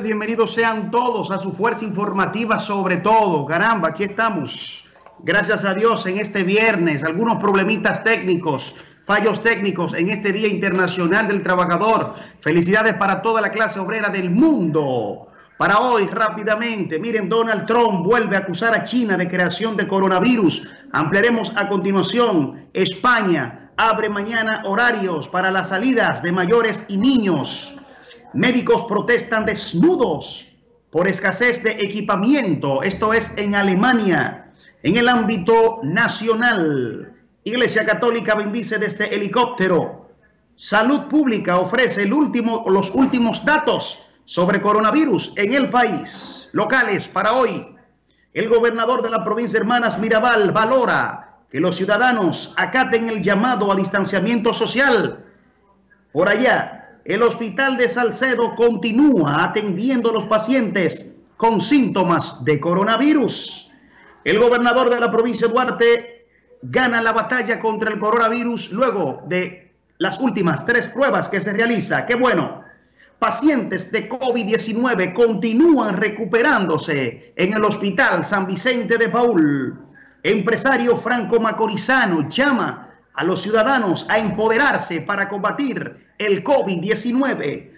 bienvenidos sean todos a su fuerza informativa sobre todo. Caramba, aquí estamos. Gracias a Dios en este viernes, algunos problemitas técnicos, fallos técnicos en este Día Internacional del Trabajador. Felicidades para toda la clase obrera del mundo. Para hoy, rápidamente, miren, Donald Trump vuelve a acusar a China de creación de coronavirus. Ampliaremos a continuación. España abre mañana horarios para las salidas de mayores y niños. Médicos protestan desnudos por escasez de equipamiento. Esto es en Alemania. En el ámbito nacional, Iglesia Católica bendice desde helicóptero. Salud Pública ofrece el último, los últimos datos sobre coronavirus en el país. Locales para hoy. El gobernador de la provincia Hermanas Mirabal valora que los ciudadanos acaten el llamado a distanciamiento social. Por allá, el hospital de Salcedo continúa atendiendo a los pacientes con síntomas de coronavirus. El gobernador de la provincia de Duarte gana la batalla contra el coronavirus luego de las últimas tres pruebas que se realiza. ¡Qué bueno! Pacientes de COVID-19 continúan recuperándose en el hospital San Vicente de Paul. Empresario Franco Macorizano llama a los ciudadanos a empoderarse para combatir el COVID-19.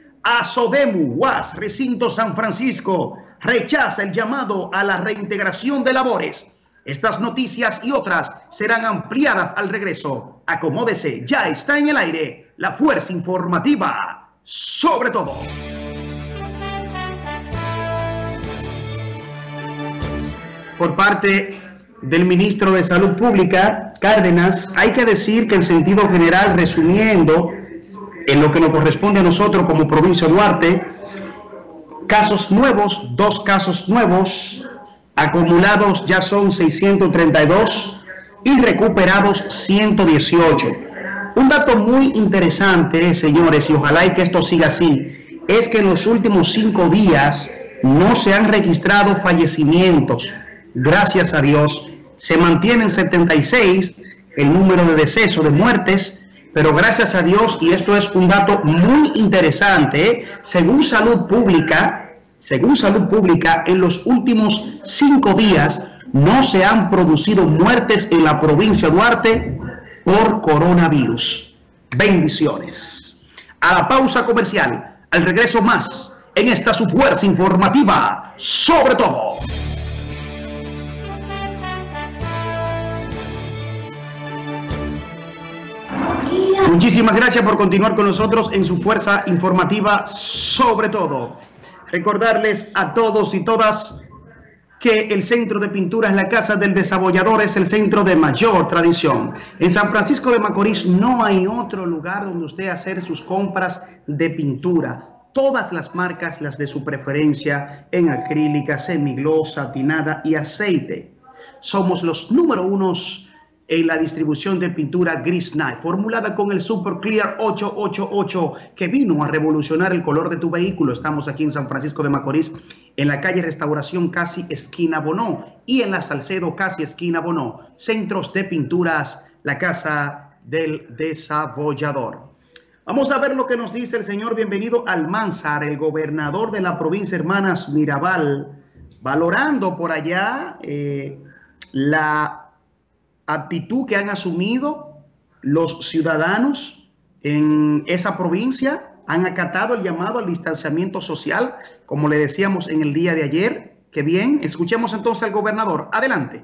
Sodemu UAS, Recinto San Francisco, rechaza el llamado a la reintegración de labores. Estas noticias y otras serán ampliadas al regreso. Acomódese, ya está en el aire la fuerza informativa, sobre todo. Por parte del ministro de Salud Pública, Cárdenas, hay que decir que en sentido general, resumiendo, en lo que nos corresponde a nosotros como provincia de Duarte, casos nuevos, dos casos nuevos, acumulados ya son 632 y recuperados 118. Un dato muy interesante, señores, y ojalá y que esto siga así, es que en los últimos cinco días no se han registrado fallecimientos. Gracias a Dios, se mantienen 76 el número de decesos, de muertes, pero gracias a Dios, y esto es un dato muy interesante, según salud pública, según salud pública, en los últimos cinco días no se han producido muertes en la provincia de Duarte por coronavirus. Bendiciones. A la pausa comercial, al regreso más en esta su fuerza informativa, sobre todo. Muchísimas gracias por continuar con nosotros en su fuerza informativa sobre todo. Recordarles a todos y todas que el centro de pinturas La Casa del Desabollador es el centro de mayor tradición. En San Francisco de Macorís no hay otro lugar donde usted hacer sus compras de pintura. Todas las marcas, las de su preferencia, en acrílica, semiglosa, satinada y aceite. Somos los número unos en la distribución de pintura Gris Night, formulada con el Super Clear 888 que vino a revolucionar el color de tu vehículo. Estamos aquí en San Francisco de Macorís, en la calle Restauración casi esquina Bonó y en la Salcedo casi esquina Bonó. Centros de pinturas, la casa del desabollador. Vamos a ver lo que nos dice el señor Bienvenido Almanzar, el gobernador de la provincia Hermanas Mirabal, valorando por allá eh, la actitud que han asumido los ciudadanos en esa provincia, han acatado el llamado al distanciamiento social, como le decíamos en el día de ayer. Que bien, escuchemos entonces al gobernador. Adelante.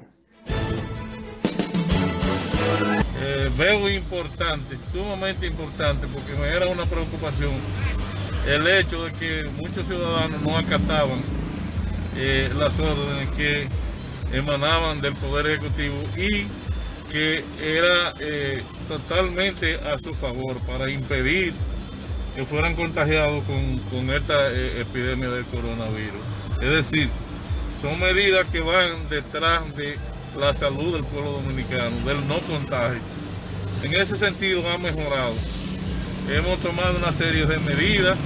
Eh, veo importante, sumamente importante, porque me era una preocupación el hecho de que muchos ciudadanos no acataban eh, las órdenes que emanaban del Poder Ejecutivo y que era eh, totalmente a su favor para impedir que fueran contagiados con, esta eh, epidemia del coronavirus. Es decir, son medidas que van detrás de la salud del pueblo dominicano, del no contagio. En ese sentido ha mejorado. Hemos tomado una serie de medidas,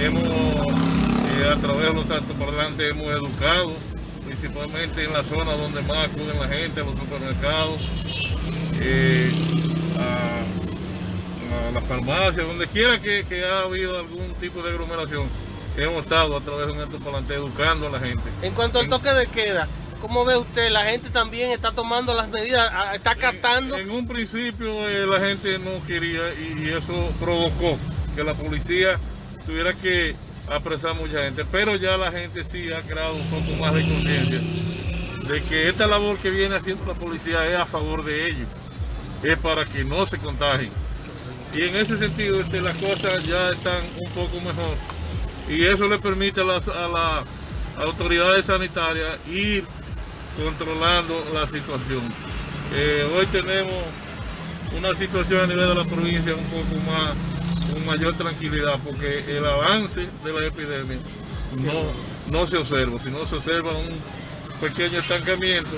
hemos eh, a través de los actos parlantes hemos educado principalmente en la zona donde más acuden la gente, a los supermercados, eh, a, la farmacia, donde quiera que, ha habido algún tipo de aglomeración. hemos estado a través de un estopalante educando a la gente. En cuanto al toque de queda, ¿cómo ve usted? ¿La gente también está tomando las medidas, está captando? En, un principio eh, la gente no quería y, eso provocó que la policía tuviera que apresar mucha gente, pero ya la gente sí ha creado un poco más de conciencia de que esta labor que viene haciendo la policía es a favor de ellos, es para que no se contagien. Y en ese sentido este, las cosas ya están un poco mejor y eso le permite a las autoridades sanitarias ir controlando la situación. Eh, hoy tenemos una situación a nivel de la provincia un poco más, con mayor tranquilidad, porque el avance de la epidemia no, no se observa, sino se observa un pequeño estancamiento,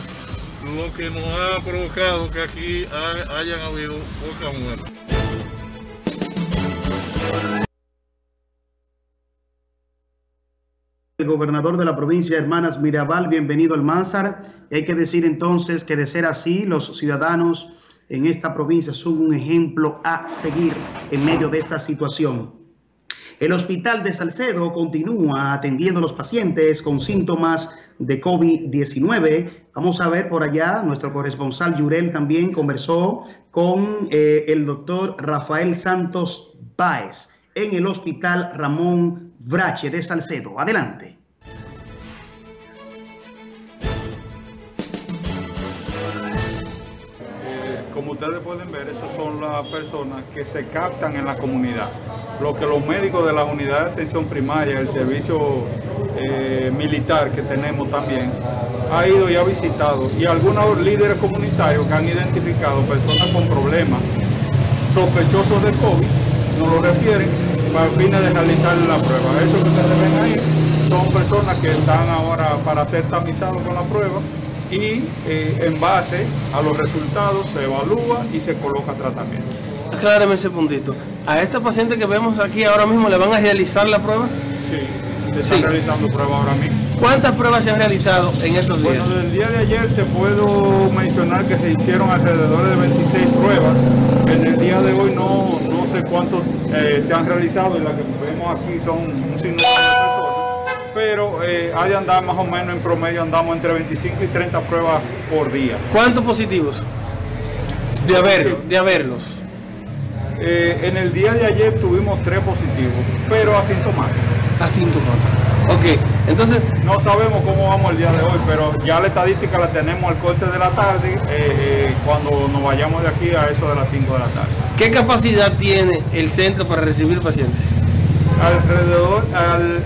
lo que nos ha provocado que aquí hayan habido pocas muertes. El gobernador de la provincia Hermanas Mirabal, bienvenido al Manzar. Hay que decir entonces que de ser así, los ciudadanos en esta provincia son un ejemplo a seguir en medio de esta situación. El hospital de Salcedo continúa atendiendo a los pacientes con síntomas de COVID-19. Vamos a ver por allá, nuestro corresponsal Yurel también conversó con eh, el doctor Rafael Santos Báez en el hospital Ramón Brache de Salcedo. Adelante. Como ustedes pueden ver, esas son las personas que se captan en la comunidad. Lo que los médicos de la unidad de atención primaria, el servicio eh, militar que tenemos también, ha ido y ha visitado. Y algunos líderes comunitarios que han identificado personas con problemas sospechosos de COVID, nos lo refieren para fines de realizar la prueba. Eso que ustedes ven ahí son personas que están ahora para ser tamizados con la prueba y eh, en base a los resultados se evalúa y se coloca tratamiento. Acláreme ese puntito. ¿A esta paciente que vemos aquí ahora mismo le van a realizar la prueba? Sí, se están realizando pruebas ahora mismo. ¿Cuántas pruebas se han realizado en estos días? Bueno, del día de ayer te puedo mencionar que se hicieron alrededor de 26 pruebas. En el día de hoy no, no sé cuántos eh, se han realizado y las que vemos aquí son un sinnúmero pero eh, hay de andar más o menos en promedio, andamos entre 25 y 30 pruebas por día. ¿Cuántos positivos? De, haberlo, de haberlos. Eh, en el día de ayer tuvimos tres positivos, pero asintomáticos. Asintomáticos. Ok, entonces... No sabemos cómo vamos el día de hoy, pero ya la estadística la tenemos al corte de la tarde, eh, eh, cuando nos vayamos de aquí a eso de las 5 de la tarde. ¿Qué capacidad tiene el centro para recibir pacientes? Alrededor,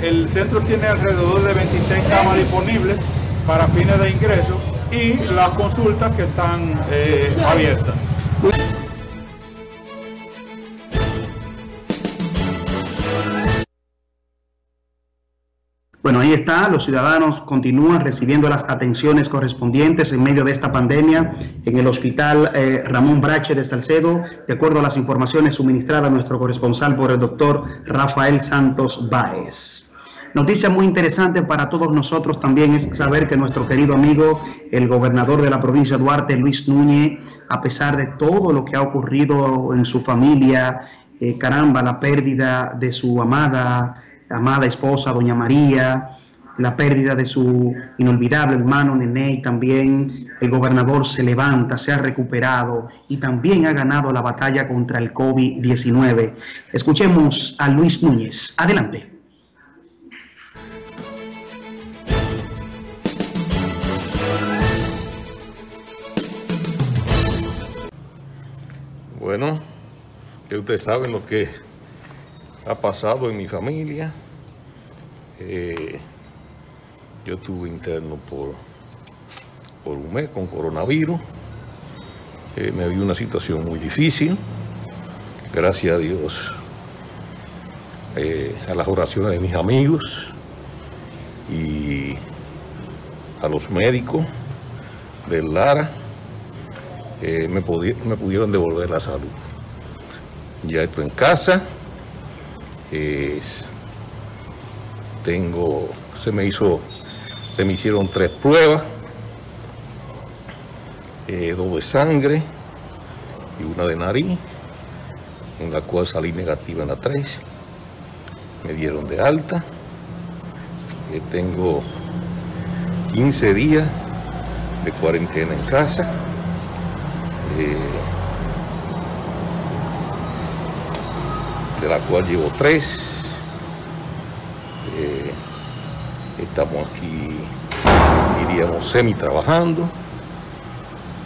el centro tiene alrededor de 26 camas disponibles para fines de ingreso y las consultas que están eh, abiertas. Está, los ciudadanos continúan recibiendo las atenciones correspondientes en medio de esta pandemia en el hospital eh, Ramón Brache de Salcedo, de acuerdo a las informaciones suministradas a nuestro corresponsal por el doctor Rafael Santos Báez. Noticia muy interesante para todos nosotros también es saber que nuestro querido amigo, el gobernador de la provincia de Duarte, Luis Núñez, a pesar de todo lo que ha ocurrido en su familia, eh, caramba, la pérdida de su amada amada esposa, doña María, la pérdida de su inolvidable hermano Nené y también el gobernador se levanta, se ha recuperado y también ha ganado la batalla contra el COVID-19. Escuchemos a Luis Núñez. Adelante. Bueno, que ustedes saben lo que ha pasado en mi familia. Eh, yo estuve interno por, por un mes con coronavirus. Eh, me vi una situación muy difícil. Gracias a Dios, eh, a las oraciones de mis amigos y a los médicos del Lara, me, me pudieron devolver la salud. Ya estoy en casa tengo, se me hizo, se me hicieron tres pruebas, eh, dos de sangre y una de nariz, en la cual salí negativa en la tres. Me dieron de alta que tengo 15 días de cuarentena en casa. Eh, de la cual llevo tres. Eh, estamos aquí, iríamos semi trabajando.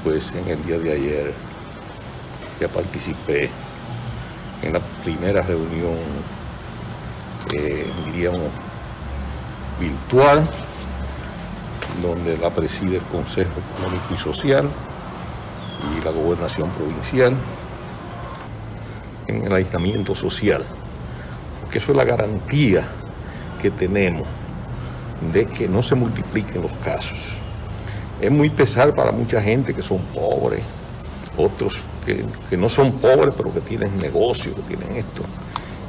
Pues en el día de ayer ya participé en la primera reunión, eh, diríamos, virtual, donde la preside el Consejo Económico y Social y la Gobernación Provincial en el aislamiento social, porque eso es la garantía que tenemos de que no se multipliquen los casos. Es muy pesar para mucha gente que son pobres, otros que, no son pobres pero que tienen negocio, que tienen esto,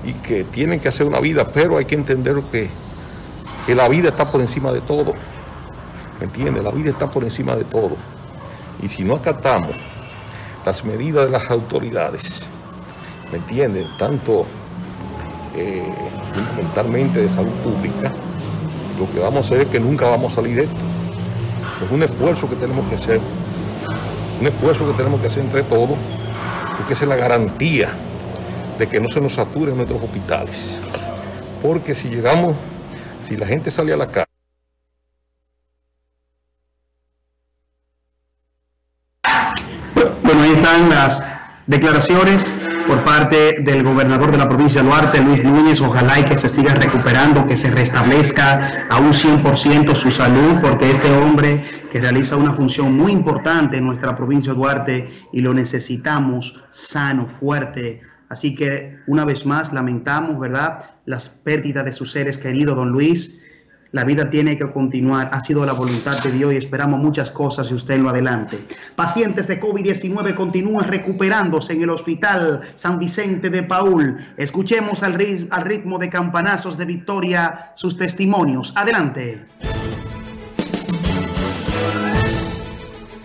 y que tienen que hacer una vida, pero hay que entender que, que la vida está por encima de todo. ¿Me entiendes? La vida está por encima de todo. Y si no acatamos las medidas de las autoridades, ¿me entienden? Tanto eh, fundamentalmente de salud pública, lo que vamos a hacer es que nunca vamos a salir de esto. Es un esfuerzo que tenemos que hacer, un esfuerzo que tenemos que hacer entre todos, porque es la garantía de que no se nos saturen nuestros hospitales. Porque si llegamos, si la gente sale a la calle, Bueno, ahí están las declaraciones por parte del gobernador de la provincia de Duarte, Luis Núñez. Ojalá y que se siga recuperando, que se restablezca a un 100% su salud, porque este hombre que realiza una función muy importante en nuestra provincia de Duarte y lo necesitamos sano, fuerte. Así que una vez más lamentamos, ¿verdad?, las pérdidas de sus seres queridos, don Luis. La vida tiene que continuar. Ha sido la voluntad de Dios y esperamos muchas cosas si usted lo adelante. Pacientes de COVID-19 continúan recuperándose en el Hospital San Vicente de Paul. Escuchemos al, al ritmo de campanazos de victoria sus testimonios. Adelante.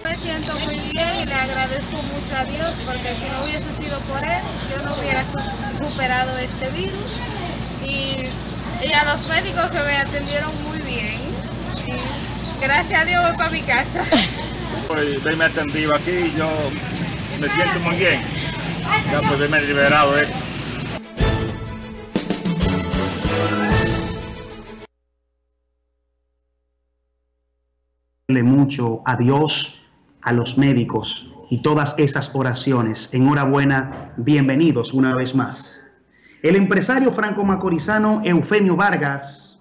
Me siento muy bien y le agradezco mucho a Dios porque si no hubiese sido por él, yo no hubiera superado este virus. Y y a los médicos que me atendieron muy bien. gracias a Dios voy para mi casa. Pues me atendido aquí y yo me siento muy bien. Ya pues me liberado eh. mucho a Dios, a los médicos y todas esas oraciones. Enhorabuena, bienvenidos una vez más. El empresario franco-macorizano Eufemio Vargas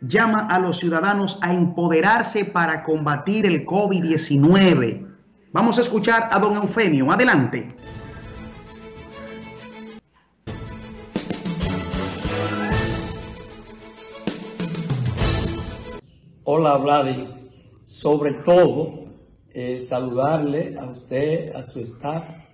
llama a los ciudadanos a empoderarse para combatir el COVID-19. Vamos a escuchar a don Eufemio. Adelante. Hola, Vladi. Sobre todo, eh, saludarle a usted, a su staff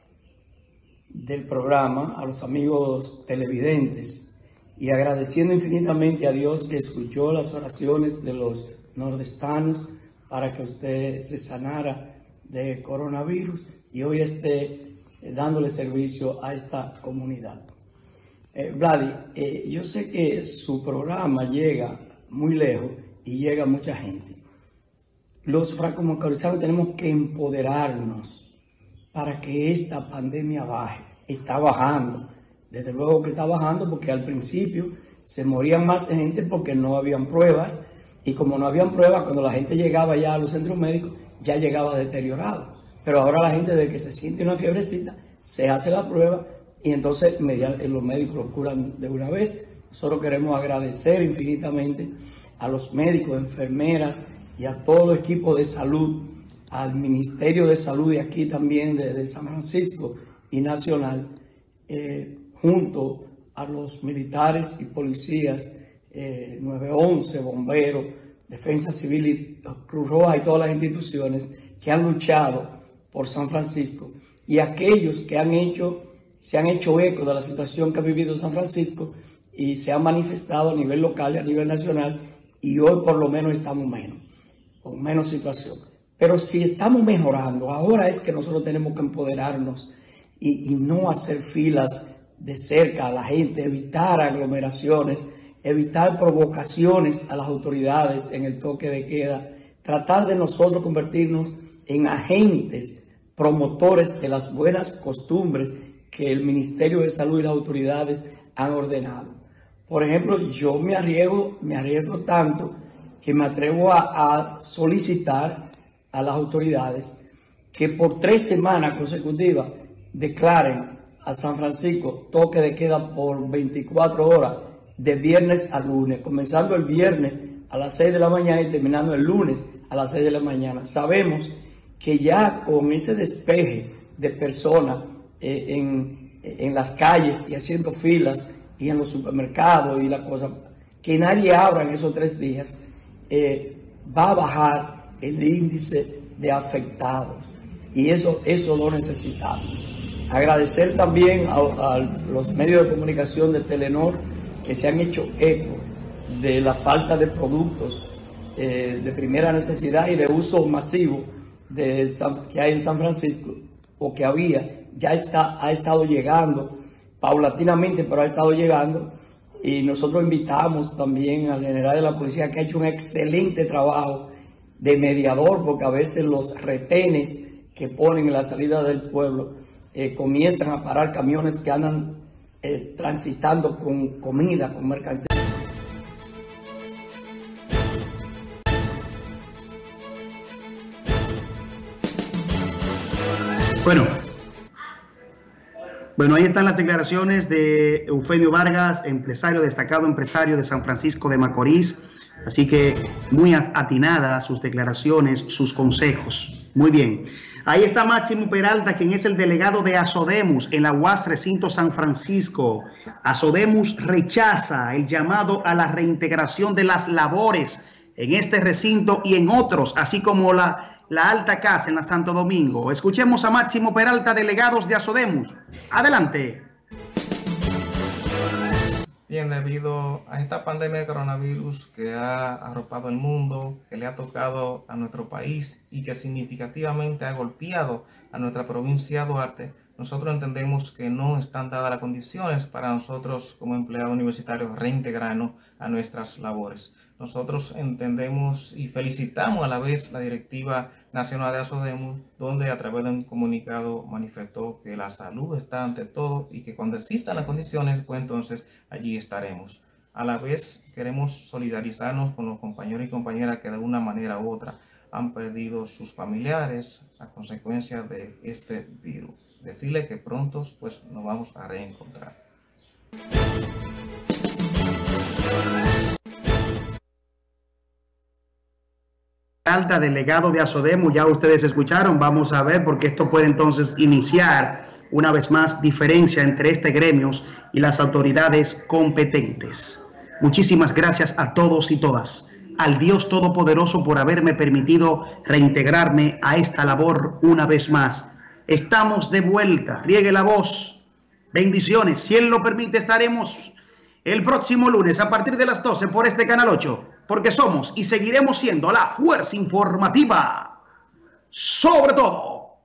del programa, a los amigos televidentes y agradeciendo infinitamente a Dios que escuchó las oraciones de los nordestanos para que usted se sanara de coronavirus y hoy esté eh, dándole servicio a esta comunidad. Eh, Vladi, eh, yo sé que su programa llega muy lejos y llega a mucha gente. Los franco tenemos que empoderarnos para que esta pandemia baje. Está bajando. Desde luego que está bajando porque al principio se morían más gente porque no habían pruebas y como no habían pruebas, cuando la gente llegaba ya a los centros médicos, ya llegaba deteriorado. Pero ahora la gente de que se siente una fiebrecita, se hace la prueba y entonces los médicos lo curan de una vez. Nosotros queremos agradecer infinitamente a los médicos, enfermeras y a todo el equipo de salud al Ministerio de Salud de aquí también, de, San Francisco y Nacional, eh, junto a los militares y policías, 911, eh, bomberos, Defensa Civil y Cruz Roja y todas las instituciones que han luchado por San Francisco y aquellos que han hecho, se han hecho eco de la situación que ha vivido San Francisco y se han manifestado a nivel local y a nivel nacional y hoy por lo menos estamos menos, con menos situación. Pero si estamos mejorando, ahora es que nosotros tenemos que empoderarnos y, no hacer filas de cerca a la gente, evitar aglomeraciones evitar provocaciones a las autoridades en el toque de queda, tratar de nosotros convertirnos en agentes promotores de las buenas costumbres que el Ministerio de Salud y las autoridades han ordenado. Por ejemplo, yo me arriesgo, me arriesgo tanto que me atrevo a, a solicitar a las autoridades que por tres semanas consecutivas declaren a San Francisco toque de queda por 24 horas de viernes a lunes, comenzando el viernes a las 6 de la mañana y terminando el lunes a las 6 de la mañana. Sabemos que ya con ese despeje de personas eh, en, en, las calles y haciendo filas y en los supermercados y la cosa, que nadie abra en esos tres días, eh, va a bajar el índice de afectados. Y eso, eso lo necesitamos. Agradecer también a, los medios de comunicación de Telenor que se han hecho eco de la falta de productos eh, de primera necesidad y de uso masivo de que hay en San Francisco o que había, ya está, ha estado llegando paulatinamente, pero ha estado llegando. Y nosotros invitamos también al general de la policía que ha hecho un excelente trabajo de mediador, porque a veces los retenes que ponen en la salida del pueblo eh, comienzan a parar camiones que andan eh, transitando con comida, con mercancía. Bueno, bueno, ahí están las declaraciones de Eufemio Vargas, empresario, destacado empresario de San Francisco de Macorís. Así que muy atinadas sus declaraciones, sus consejos. Muy bien. Ahí está Máximo Peralta, quien es el delegado de Asodemus en la UAS Recinto San Francisco. Asodemus rechaza el llamado a la reintegración de las labores en este recinto y en otros, así como la, la Alta Casa en la Santo Domingo. Escuchemos a Máximo Peralta, delegados de Asodemus. Adelante. Bien, debido a esta pandemia de coronavirus que ha arropado el mundo, que le ha tocado a nuestro país y que significativamente ha golpeado a nuestra provincia de Duarte, nosotros entendemos que no están dadas las condiciones para nosotros como empleados universitarios reintegrarnos a nuestras labores. Nosotros entendemos y felicitamos a la vez la directiva nacional de ASODEMU, donde a través de un comunicado manifestó que la salud está ante todo y que cuando existan las condiciones, pues entonces allí estaremos. A la vez queremos solidarizarnos con los compañeros y compañeras que de una manera u otra han perdido sus familiares a consecuencia de este virus. Decirle que pronto pues nos vamos a reencontrar. Alta delegado de Asodemo, ya ustedes escucharon, vamos a ver porque esto puede entonces iniciar una vez más diferencia entre este gremio y las autoridades competentes. Muchísimas gracias a todos y todas, al Dios Todopoderoso por haberme permitido reintegrarme a esta labor una vez más. Estamos de vuelta, riegue la voz. Bendiciones, si Él lo permite estaremos el próximo lunes a partir de las 12 por este canal 8 porque somos y seguiremos siendo la fuerza informativa, sobre todo.